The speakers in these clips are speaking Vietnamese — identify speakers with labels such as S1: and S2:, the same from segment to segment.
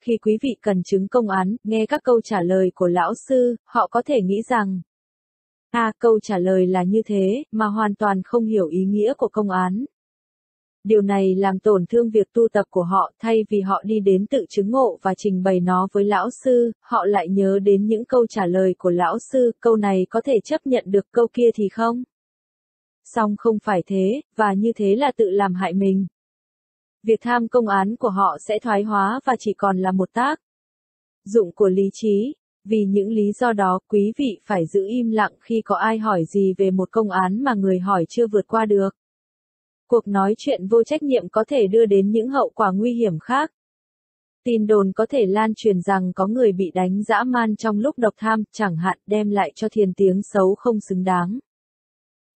S1: khi quý vị cần chứng công án, nghe các câu trả lời của lão sư, họ có thể nghĩ rằng A câu trả lời là như thế, mà hoàn toàn không hiểu ý nghĩa của công án. Điều này làm tổn thương việc tu tập của họ, thay vì họ đi đến tự chứng ngộ và trình bày nó với lão sư, họ lại nhớ đến những câu trả lời của lão sư, câu này có thể chấp nhận được câu kia thì không? Song không phải thế, và như thế là tự làm hại mình. Việc tham công án của họ sẽ thoái hóa và chỉ còn là một tác dụng của lý trí, vì những lý do đó, quý vị phải giữ im lặng khi có ai hỏi gì về một công án mà người hỏi chưa vượt qua được. Cuộc nói chuyện vô trách nhiệm có thể đưa đến những hậu quả nguy hiểm khác. Tin đồn có thể lan truyền rằng có người bị đánh dã man trong lúc độc tham, chẳng hạn đem lại cho thiền tiếng xấu không xứng đáng.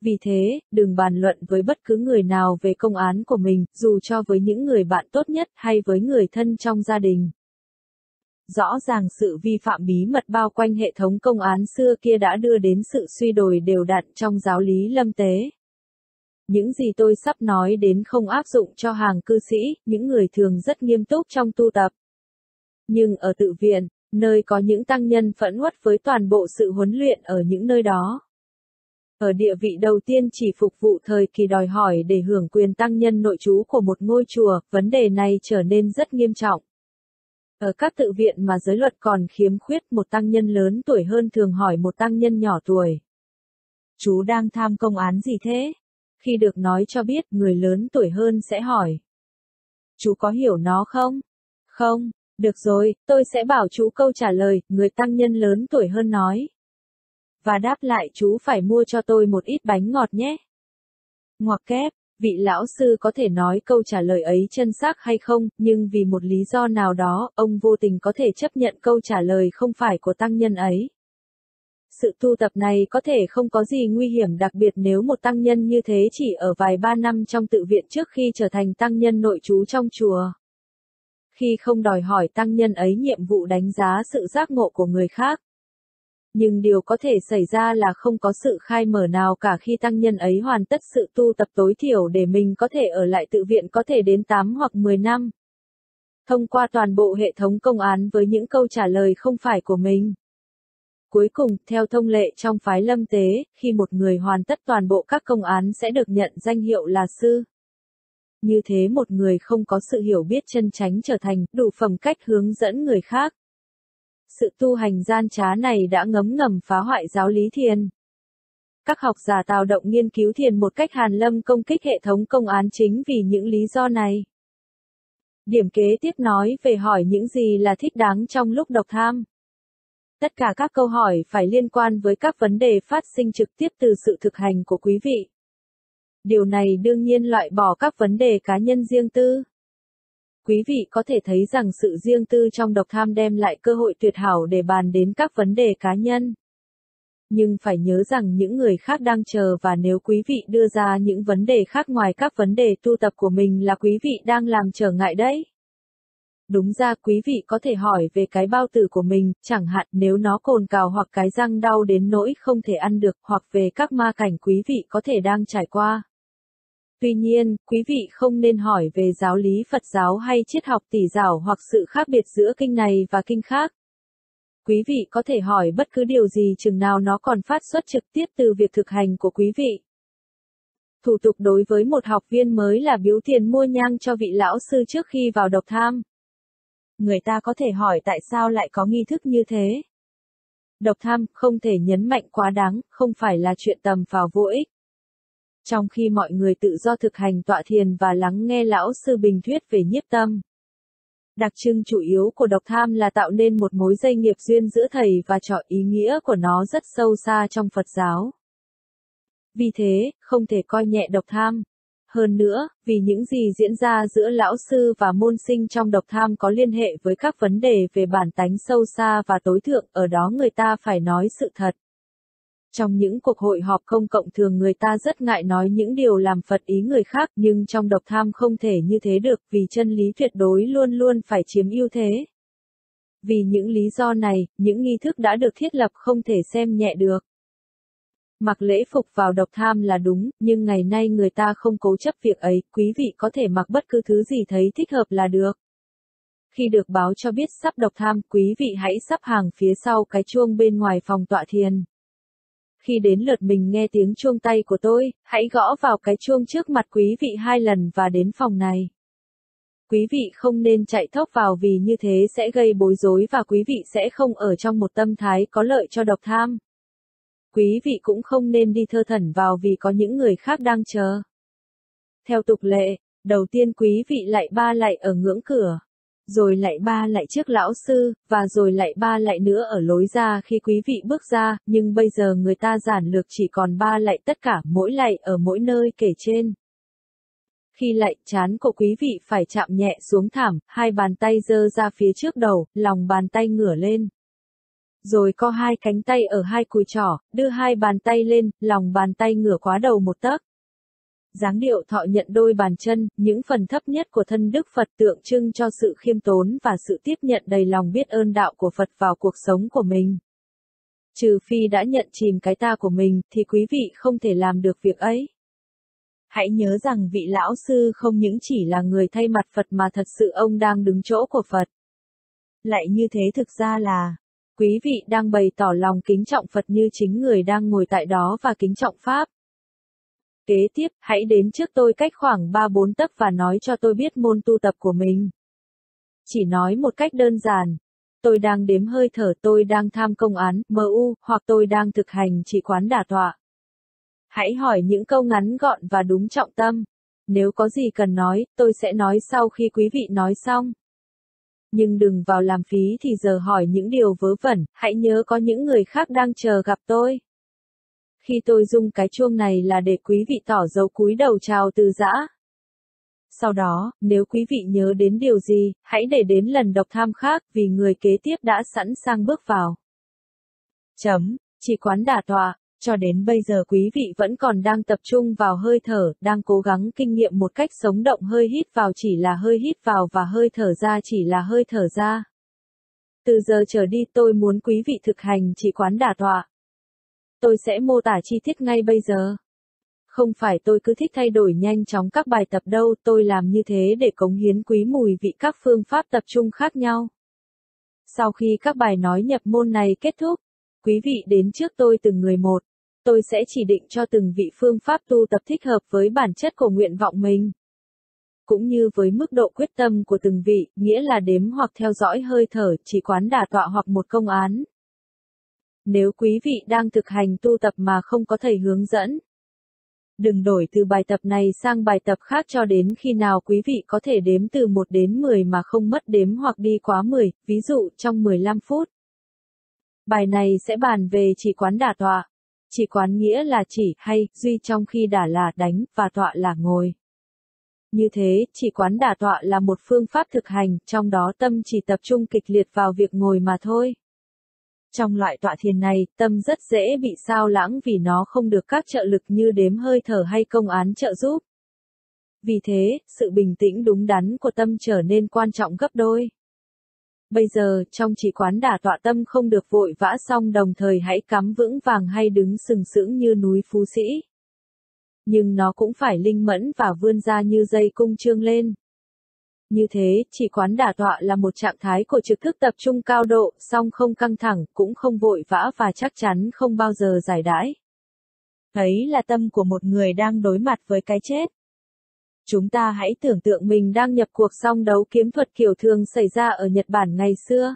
S1: Vì thế, đừng bàn luận với bất cứ người nào về công án của mình, dù cho với những người bạn tốt nhất hay với người thân trong gia đình. Rõ ràng sự vi phạm bí mật bao quanh hệ thống công án xưa kia đã đưa đến sự suy đồi đều đặn trong giáo lý lâm tế. Những gì tôi sắp nói đến không áp dụng cho hàng cư sĩ, những người thường rất nghiêm túc trong tu tập. Nhưng ở tự viện, nơi có những tăng nhân phẫn uất với toàn bộ sự huấn luyện ở những nơi đó. Ở địa vị đầu tiên chỉ phục vụ thời kỳ đòi hỏi để hưởng quyền tăng nhân nội trú của một ngôi chùa, vấn đề này trở nên rất nghiêm trọng. Ở các tự viện mà giới luật còn khiếm khuyết một tăng nhân lớn tuổi hơn thường hỏi một tăng nhân nhỏ tuổi. Chú đang tham công án gì thế? Khi được nói cho biết người lớn tuổi hơn sẽ hỏi. Chú có hiểu nó không? Không, được rồi, tôi sẽ bảo chú câu trả lời, người tăng nhân lớn tuổi hơn nói. Và đáp lại chú phải mua cho tôi một ít bánh ngọt nhé. Ngoặc kép, vị lão sư có thể nói câu trả lời ấy chân xác hay không, nhưng vì một lý do nào đó, ông vô tình có thể chấp nhận câu trả lời không phải của tăng nhân ấy. Sự tu tập này có thể không có gì nguy hiểm đặc biệt nếu một tăng nhân như thế chỉ ở vài ba năm trong tự viện trước khi trở thành tăng nhân nội trú trong chùa. Khi không đòi hỏi tăng nhân ấy nhiệm vụ đánh giá sự giác ngộ của người khác, nhưng điều có thể xảy ra là không có sự khai mở nào cả khi tăng nhân ấy hoàn tất sự tu tập tối thiểu để mình có thể ở lại tự viện có thể đến 8 hoặc 10 năm. Thông qua toàn bộ hệ thống công án với những câu trả lời không phải của mình. Cuối cùng, theo thông lệ trong phái lâm tế, khi một người hoàn tất toàn bộ các công án sẽ được nhận danh hiệu là sư. Như thế một người không có sự hiểu biết chân chánh trở thành đủ phẩm cách hướng dẫn người khác. Sự tu hành gian trá này đã ngấm ngầm phá hoại giáo lý thiền. Các học giả tạo động nghiên cứu thiền một cách hàn lâm công kích hệ thống công án chính vì những lý do này. Điểm kế tiếp nói về hỏi những gì là thích đáng trong lúc độc tham. Tất cả các câu hỏi phải liên quan với các vấn đề phát sinh trực tiếp từ sự thực hành của quý vị. Điều này đương nhiên loại bỏ các vấn đề cá nhân riêng tư quý vị có thể thấy rằng sự riêng tư trong độc tham đem lại cơ hội tuyệt hảo để bàn đến các vấn đề cá nhân. Nhưng phải nhớ rằng những người khác đang chờ và nếu quý vị đưa ra những vấn đề khác ngoài các vấn đề tu tập của mình là quý vị đang làm trở ngại đấy. Đúng ra quý vị có thể hỏi về cái bao tử của mình, chẳng hạn nếu nó cồn cào hoặc cái răng đau đến nỗi không thể ăn được hoặc về các ma cảnh quý vị có thể đang trải qua. Tuy nhiên, quý vị không nên hỏi về giáo lý Phật giáo hay triết học tỷ giáo hoặc sự khác biệt giữa kinh này và kinh khác. Quý vị có thể hỏi bất cứ điều gì chừng nào nó còn phát xuất trực tiếp từ việc thực hành của quý vị. Thủ tục đối với một học viên mới là biếu tiền mua nhang cho vị lão sư trước khi vào độc tham. Người ta có thể hỏi tại sao lại có nghi thức như thế. Độc tham không thể nhấn mạnh quá đáng, không phải là chuyện tầm phào vô ích. Trong khi mọi người tự do thực hành tọa thiền và lắng nghe lão sư bình thuyết về nhiếp tâm. Đặc trưng chủ yếu của độc tham là tạo nên một mối dây nghiệp duyên giữa thầy và trò ý nghĩa của nó rất sâu xa trong Phật giáo. Vì thế, không thể coi nhẹ độc tham. Hơn nữa, vì những gì diễn ra giữa lão sư và môn sinh trong độc tham có liên hệ với các vấn đề về bản tánh sâu xa và tối thượng, ở đó người ta phải nói sự thật. Trong những cuộc hội họp công cộng thường người ta rất ngại nói những điều làm phật ý người khác nhưng trong độc tham không thể như thế được vì chân lý tuyệt đối luôn luôn phải chiếm ưu thế. Vì những lý do này, những nghi thức đã được thiết lập không thể xem nhẹ được. Mặc lễ phục vào độc tham là đúng, nhưng ngày nay người ta không cố chấp việc ấy, quý vị có thể mặc bất cứ thứ gì thấy thích hợp là được. Khi được báo cho biết sắp độc tham, quý vị hãy sắp hàng phía sau cái chuông bên ngoài phòng tọa thiền. Khi đến lượt mình nghe tiếng chuông tay của tôi, hãy gõ vào cái chuông trước mặt quý vị hai lần và đến phòng này. Quý vị không nên chạy thốc vào vì như thế sẽ gây bối rối và quý vị sẽ không ở trong một tâm thái có lợi cho độc tham. Quý vị cũng không nên đi thơ thẩn vào vì có những người khác đang chờ. Theo tục lệ, đầu tiên quý vị lại ba lại ở ngưỡng cửa rồi lại ba lại trước lão sư, và rồi lại ba lại nữa ở lối ra khi quý vị bước ra, nhưng bây giờ người ta giản lược chỉ còn ba lại tất cả mỗi lại ở mỗi nơi kể trên. Khi lại, chán của quý vị phải chạm nhẹ xuống thảm, hai bàn tay dơ ra phía trước đầu, lòng bàn tay ngửa lên. Rồi co hai cánh tay ở hai cùi trỏ, đưa hai bàn tay lên, lòng bàn tay ngửa quá đầu một tấc dáng điệu thọ nhận đôi bàn chân, những phần thấp nhất của thân Đức Phật tượng trưng cho sự khiêm tốn và sự tiếp nhận đầy lòng biết ơn đạo của Phật vào cuộc sống của mình. Trừ phi đã nhận chìm cái ta của mình, thì quý vị không thể làm được việc ấy. Hãy nhớ rằng vị lão sư không những chỉ là người thay mặt Phật mà thật sự ông đang đứng chỗ của Phật. Lại như thế thực ra là, quý vị đang bày tỏ lòng kính trọng Phật như chính người đang ngồi tại đó và kính trọng Pháp. Kế tiếp, hãy đến trước tôi cách khoảng 3-4 tấc và nói cho tôi biết môn tu tập của mình. Chỉ nói một cách đơn giản. Tôi đang đếm hơi thở, tôi đang tham công án, MU, hoặc tôi đang thực hành chỉ quán đả tọa. Hãy hỏi những câu ngắn gọn và đúng trọng tâm. Nếu có gì cần nói, tôi sẽ nói sau khi quý vị nói xong. Nhưng đừng vào làm phí thì giờ hỏi những điều vớ vẩn, hãy nhớ có những người khác đang chờ gặp tôi. Khi tôi dung cái chuông này là để quý vị tỏ dấu cúi đầu chào từ giã. Sau đó, nếu quý vị nhớ đến điều gì, hãy để đến lần đọc tham khác vì người kế tiếp đã sẵn sàng bước vào. Chấm, chỉ quán đả tọa, cho đến bây giờ quý vị vẫn còn đang tập trung vào hơi thở, đang cố gắng kinh nghiệm một cách sống động hơi hít vào chỉ là hơi hít vào và hơi thở ra chỉ là hơi thở ra. Từ giờ trở đi tôi muốn quý vị thực hành chỉ quán đả tọa. Tôi sẽ mô tả chi tiết ngay bây giờ. Không phải tôi cứ thích thay đổi nhanh chóng các bài tập đâu, tôi làm như thế để cống hiến quý mùi vị các phương pháp tập trung khác nhau. Sau khi các bài nói nhập môn này kết thúc, quý vị đến trước tôi từng người một. Tôi sẽ chỉ định cho từng vị phương pháp tu tập thích hợp với bản chất của nguyện vọng mình. Cũng như với mức độ quyết tâm của từng vị, nghĩa là đếm hoặc theo dõi hơi thở, chỉ quán đả tọa hoặc một công án. Nếu quý vị đang thực hành tu tập mà không có thầy hướng dẫn, đừng đổi từ bài tập này sang bài tập khác cho đến khi nào quý vị có thể đếm từ 1 đến 10 mà không mất đếm hoặc đi quá 10, ví dụ trong 15 phút. Bài này sẽ bàn về chỉ quán đả tọa. Chỉ quán nghĩa là chỉ hay duy trong khi đả là đánh và tọa là ngồi. Như thế, chỉ quán đả tọa là một phương pháp thực hành, trong đó tâm chỉ tập trung kịch liệt vào việc ngồi mà thôi. Trong loại tọa thiền này, tâm rất dễ bị sao lãng vì nó không được các trợ lực như đếm hơi thở hay công án trợ giúp. Vì thế, sự bình tĩnh đúng đắn của tâm trở nên quan trọng gấp đôi. Bây giờ, trong chỉ quán đả tọa tâm không được vội vã xong đồng thời hãy cắm vững vàng hay đứng sừng sững như núi phú sĩ. Nhưng nó cũng phải linh mẫn và vươn ra như dây cung trương lên. Như thế, chỉ quán đả tọa là một trạng thái của trực thức tập trung cao độ, song không căng thẳng, cũng không vội vã và chắc chắn không bao giờ giải đãi. Ấy là tâm của một người đang đối mặt với cái chết. Chúng ta hãy tưởng tượng mình đang nhập cuộc song đấu kiếm thuật kiểu thường xảy ra ở Nhật Bản ngày xưa.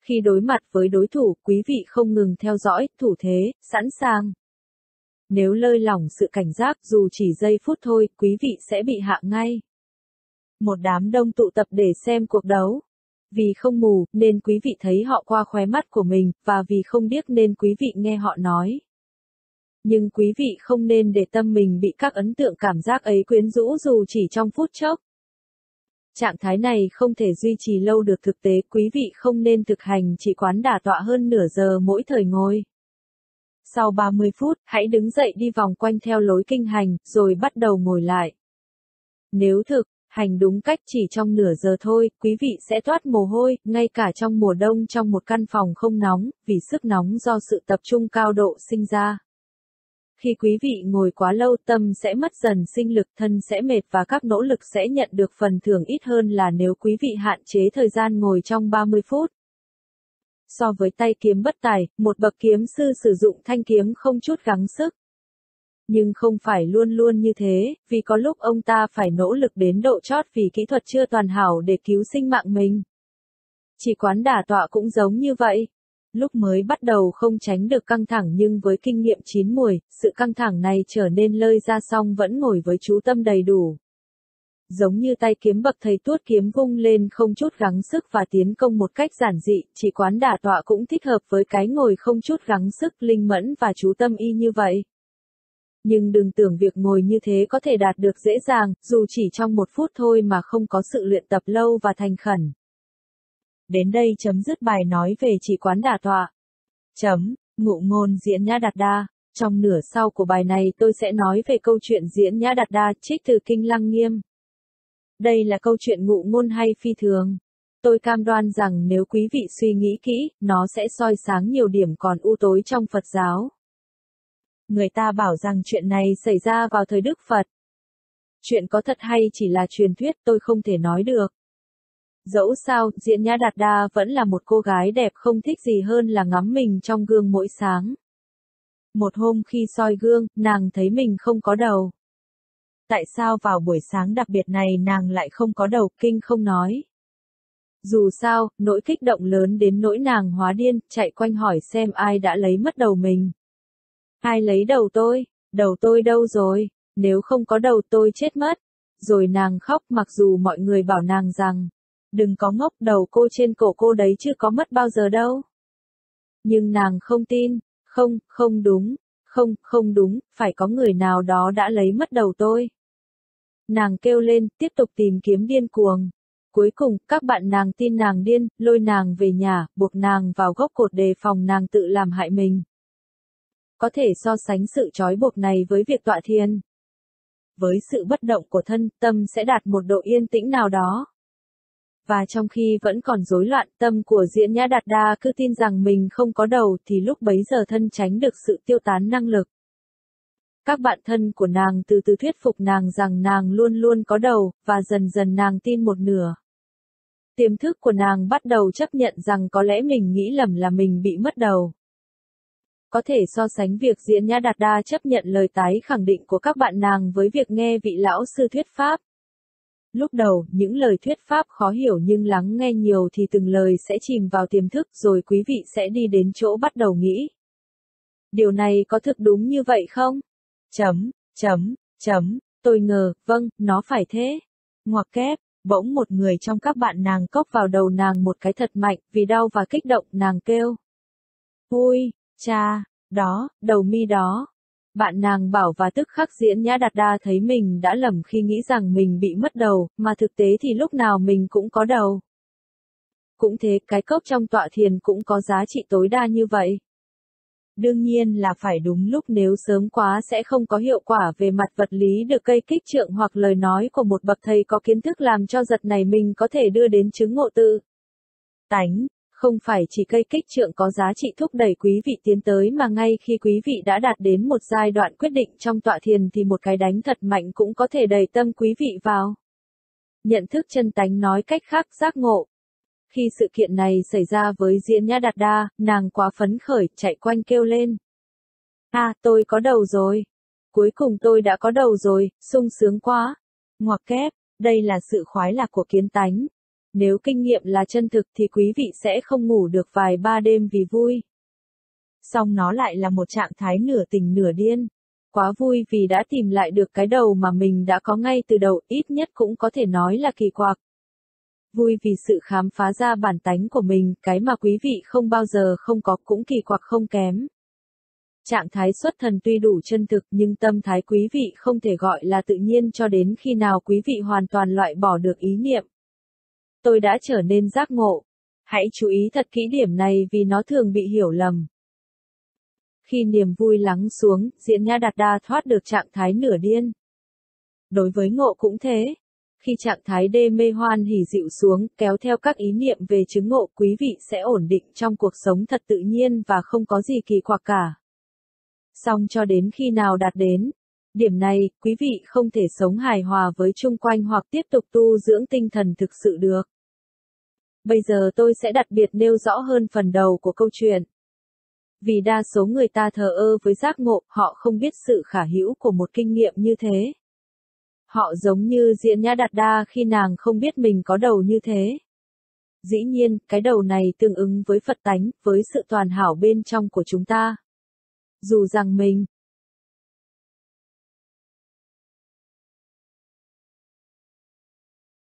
S1: Khi đối mặt với đối thủ, quý vị không ngừng theo dõi, thủ thế, sẵn sàng. Nếu lơi lỏng sự cảnh giác dù chỉ giây phút thôi, quý vị sẽ bị hạ ngay một đám đông tụ tập để xem cuộc đấu. Vì không mù, nên quý vị thấy họ qua khóe mắt của mình, và vì không điếc nên quý vị nghe họ nói. Nhưng quý vị không nên để tâm mình bị các ấn tượng cảm giác ấy quyến rũ dù chỉ trong phút chốc. Trạng thái này không thể duy trì lâu được thực tế, quý vị không nên thực hành chỉ quán đả tọa hơn nửa giờ mỗi thời ngồi. Sau 30 phút, hãy đứng dậy đi vòng quanh theo lối kinh hành, rồi bắt đầu ngồi lại. Nếu thực, Hành đúng cách chỉ trong nửa giờ thôi, quý vị sẽ thoát mồ hôi, ngay cả trong mùa đông trong một căn phòng không nóng, vì sức nóng do sự tập trung cao độ sinh ra. Khi quý vị ngồi quá lâu tâm sẽ mất dần sinh lực thân sẽ mệt và các nỗ lực sẽ nhận được phần thưởng ít hơn là nếu quý vị hạn chế thời gian ngồi trong 30 phút. So với tay kiếm bất tài, một bậc kiếm sư sử dụng thanh kiếm không chút gắng sức. Nhưng không phải luôn luôn như thế, vì có lúc ông ta phải nỗ lực đến độ chót vì kỹ thuật chưa toàn hảo để cứu sinh mạng mình. Chỉ quán đả tọa cũng giống như vậy. Lúc mới bắt đầu không tránh được căng thẳng nhưng với kinh nghiệm chín mùi, sự căng thẳng này trở nên lơi ra xong vẫn ngồi với chú tâm đầy đủ. Giống như tay kiếm bậc thầy tuốt kiếm vung lên không chút gắng sức và tiến công một cách giản dị, chỉ quán đả tọa cũng thích hợp với cái ngồi không chút gắng sức, linh mẫn và chú tâm y như vậy. Nhưng đừng tưởng việc ngồi như thế có thể đạt được dễ dàng, dù chỉ trong một phút thôi mà không có sự luyện tập lâu và thành khẩn. Đến đây chấm dứt bài nói về chỉ quán đả tọa. Chấm, ngụ ngôn diễn nhã đạt đa. Trong nửa sau của bài này tôi sẽ nói về câu chuyện diễn nhã đạt đa trích từ Kinh Lăng Nghiêm. Đây là câu chuyện ngụ ngôn hay phi thường. Tôi cam đoan rằng nếu quý vị suy nghĩ kỹ, nó sẽ soi sáng nhiều điểm còn u tối trong Phật giáo. Người ta bảo rằng chuyện này xảy ra vào thời Đức Phật. Chuyện có thật hay chỉ là truyền thuyết tôi không thể nói được. Dẫu sao, Diện Nhã Đạt Đa vẫn là một cô gái đẹp không thích gì hơn là ngắm mình trong gương mỗi sáng. Một hôm khi soi gương, nàng thấy mình không có đầu. Tại sao vào buổi sáng đặc biệt này nàng lại không có đầu, kinh không nói. Dù sao, nỗi kích động lớn đến nỗi nàng hóa điên, chạy quanh hỏi xem ai đã lấy mất đầu mình. Ai lấy đầu tôi? Đầu tôi đâu rồi? Nếu không có đầu tôi chết mất. Rồi nàng khóc mặc dù mọi người bảo nàng rằng, đừng có ngốc đầu cô trên cổ cô đấy chứ có mất bao giờ đâu. Nhưng nàng không tin, không, không đúng, không, không đúng, phải có người nào đó đã lấy mất đầu tôi. Nàng kêu lên, tiếp tục tìm kiếm điên cuồng. Cuối cùng, các bạn nàng tin nàng điên, lôi nàng về nhà, buộc nàng vào gốc cột đề phòng nàng tự làm hại mình. Có thể so sánh sự trói buộc này với việc tọa thiền. Với sự bất động của thân, tâm sẽ đạt một độ yên tĩnh nào đó. Và trong khi vẫn còn rối loạn, tâm của diễn nhã đạt đa cứ tin rằng mình không có đầu thì lúc bấy giờ thân tránh được sự tiêu tán năng lực. Các bạn thân của nàng từ từ thuyết phục nàng rằng nàng luôn luôn có đầu, và dần dần nàng tin một nửa. Tiềm thức của nàng bắt đầu chấp nhận rằng có lẽ mình nghĩ lầm là mình bị mất đầu. Có thể so sánh việc diễn nhã đạt đa chấp nhận lời tái khẳng định của các bạn nàng với việc nghe vị lão sư thuyết pháp. Lúc đầu, những lời thuyết pháp khó hiểu nhưng lắng nghe nhiều thì từng lời sẽ chìm vào tiềm thức rồi quý vị sẽ đi đến chỗ bắt đầu nghĩ. Điều này có thực đúng như vậy không? Chấm, chấm, chấm, tôi ngờ, vâng, nó phải thế. Ngoặc kép, bỗng một người trong các bạn nàng cốc vào đầu nàng một cái thật mạnh, vì đau và kích động nàng kêu. Ôi, cha, đó, đầu mi đó. Bạn nàng bảo và tức khắc diễn nhã đạt đa thấy mình đã lầm khi nghĩ rằng mình bị mất đầu, mà thực tế thì lúc nào mình cũng có đầu. Cũng thế, cái cốc trong tọa thiền cũng có giá trị tối đa như vậy. Đương nhiên là phải đúng lúc nếu sớm quá sẽ không có hiệu quả về mặt vật lý được cây kích trượng hoặc lời nói của một bậc thầy có kiến thức làm cho giật này mình có thể đưa đến chứng ngộ tự. Tánh, không phải chỉ cây kích trượng có giá trị thúc đẩy quý vị tiến tới mà ngay khi quý vị đã đạt đến một giai đoạn quyết định trong tọa thiền thì một cái đánh thật mạnh cũng có thể đẩy tâm quý vị vào. Nhận thức chân tánh nói cách khác giác ngộ, khi sự kiện này xảy ra với Diễn Nhã Đạt Đa, nàng quá phấn khởi, chạy quanh kêu lên. À, tôi có đầu rồi. Cuối cùng tôi đã có đầu rồi, sung sướng quá. Ngoặc kép, đây là sự khoái lạc của kiến tánh. Nếu kinh nghiệm là chân thực thì quý vị sẽ không ngủ được vài ba đêm vì vui. song nó lại là một trạng thái nửa tình nửa điên. Quá vui vì đã tìm lại được cái đầu mà mình đã có ngay từ đầu, ít nhất cũng có thể nói là kỳ quặc vui vì sự khám phá ra bản tánh của mình, cái mà quý vị không bao giờ không có cũng kỳ quặc không kém. Trạng thái xuất thần tuy đủ chân thực nhưng tâm thái quý vị không thể gọi là tự nhiên cho đến khi nào quý vị hoàn toàn loại bỏ được ý niệm. Tôi đã trở nên giác ngộ. Hãy chú ý thật kỹ điểm này vì nó thường bị hiểu lầm. Khi niềm vui lắng xuống, diễn nha đạt đa thoát được trạng thái nửa điên. Đối với ngộ cũng thế. Khi trạng thái đê mê hoan hỉ dịu xuống, kéo theo các ý niệm về chứng ngộ, quý vị sẽ ổn định trong cuộc sống thật tự nhiên và không có gì kỳ quặc cả. Xong cho đến khi nào đạt đến. Điểm này, quý vị không thể sống hài hòa với chung quanh hoặc tiếp tục tu dưỡng tinh thần thực sự được. Bây giờ tôi sẽ đặc biệt nêu rõ hơn phần đầu của câu chuyện. Vì đa số người ta thờ ơ với giác ngộ, họ không biết sự khả hữu của một kinh nghiệm như thế. Họ giống như diễn nhã đạt đa khi nàng không biết mình có đầu như thế. Dĩ nhiên, cái đầu này tương ứng với Phật tánh, với sự toàn hảo bên trong của chúng ta. Dù rằng mình